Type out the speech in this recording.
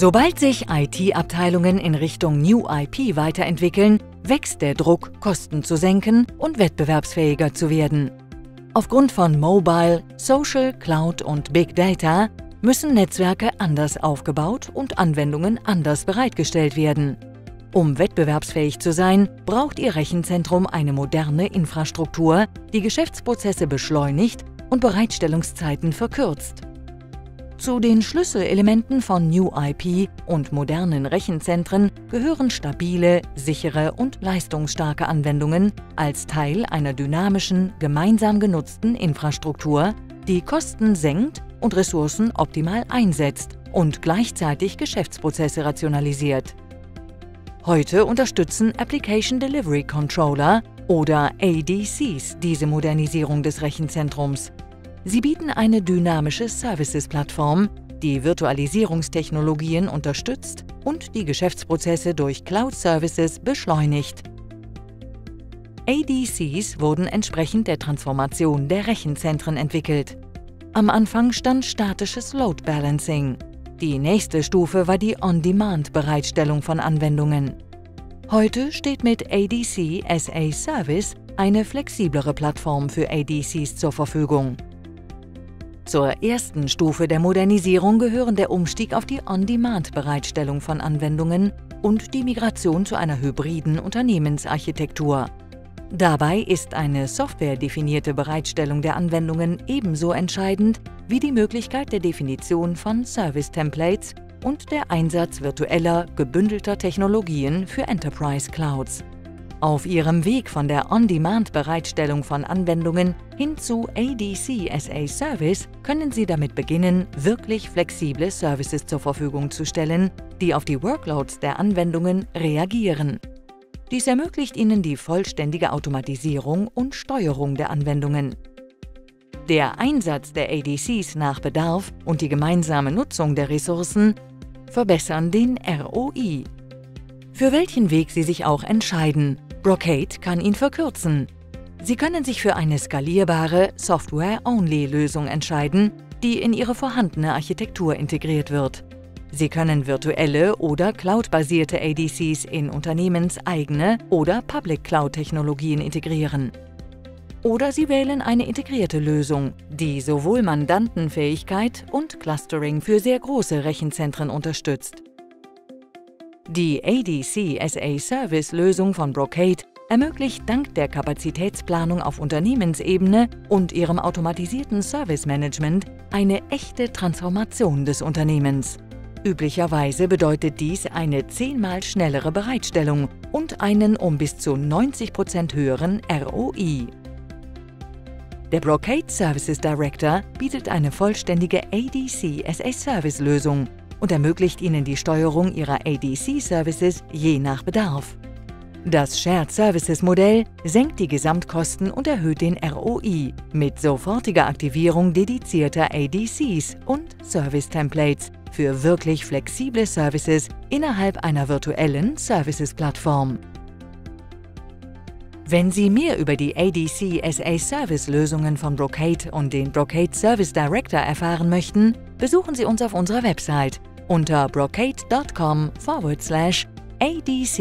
Sobald sich IT-Abteilungen in Richtung New IP weiterentwickeln, wächst der Druck, Kosten zu senken und wettbewerbsfähiger zu werden. Aufgrund von Mobile, Social, Cloud und Big Data müssen Netzwerke anders aufgebaut und Anwendungen anders bereitgestellt werden. Um wettbewerbsfähig zu sein, braucht Ihr Rechenzentrum eine moderne Infrastruktur, die Geschäftsprozesse beschleunigt und Bereitstellungszeiten verkürzt. Zu den Schlüsselelementen von New IP und modernen Rechenzentren gehören stabile, sichere und leistungsstarke Anwendungen als Teil einer dynamischen, gemeinsam genutzten Infrastruktur, die Kosten senkt und Ressourcen optimal einsetzt und gleichzeitig Geschäftsprozesse rationalisiert. Heute unterstützen Application Delivery Controller oder ADCs diese Modernisierung des Rechenzentrums. Sie bieten eine dynamische Services-Plattform, die Virtualisierungstechnologien unterstützt und die Geschäftsprozesse durch Cloud-Services beschleunigt. ADCs wurden entsprechend der Transformation der Rechenzentren entwickelt. Am Anfang stand statisches Load Balancing. Die nächste Stufe war die On-Demand-Bereitstellung von Anwendungen. Heute steht mit ADC SA Service eine flexiblere Plattform für ADCs zur Verfügung. Zur ersten Stufe der Modernisierung gehören der Umstieg auf die On-Demand-Bereitstellung von Anwendungen und die Migration zu einer hybriden Unternehmensarchitektur. Dabei ist eine softwaredefinierte Bereitstellung der Anwendungen ebenso entscheidend wie die Möglichkeit der Definition von Service-Templates und der Einsatz virtueller, gebündelter Technologien für Enterprise Clouds. Auf ihrem Weg von der On-Demand-Bereitstellung von Anwendungen hin zu ADC SA Service können Sie damit beginnen, wirklich flexible Services zur Verfügung zu stellen, die auf die Workloads der Anwendungen reagieren. Dies ermöglicht Ihnen die vollständige Automatisierung und Steuerung der Anwendungen. Der Einsatz der ADCs nach Bedarf und die gemeinsame Nutzung der Ressourcen verbessern den ROI. Für welchen Weg Sie sich auch entscheiden, Brocade kann ihn verkürzen. Sie können sich für eine skalierbare Software-Only-Lösung entscheiden, die in Ihre vorhandene Architektur integriert wird. Sie können virtuelle oder cloud-basierte ADCs in unternehmenseigene oder Public Cloud-Technologien integrieren. Oder Sie wählen eine integrierte Lösung, die sowohl Mandantenfähigkeit und Clustering für sehr große Rechenzentren unterstützt. Die ADC SA Service Lösung von Brocade ermöglicht dank der Kapazitätsplanung auf Unternehmensebene und ihrem automatisierten Service Management eine echte Transformation des Unternehmens. Üblicherweise bedeutet dies eine zehnmal schnellere Bereitstellung und einen um bis zu 90 Prozent höheren ROI. Der Brocade Services Director bietet eine vollständige ADC SA Service Lösung und ermöglicht Ihnen die Steuerung Ihrer ADC-Services je nach Bedarf. Das Shared Services Modell senkt die Gesamtkosten und erhöht den ROI mit sofortiger Aktivierung dedizierter ADCs und Service Templates für wirklich flexible Services innerhalb einer virtuellen Services-Plattform. Wenn Sie mehr über die ADC SA Service Lösungen von Brocade und den Brocade Service Director erfahren möchten, besuchen Sie uns auf unserer Website unter brocade.com forward slash ADCAAS.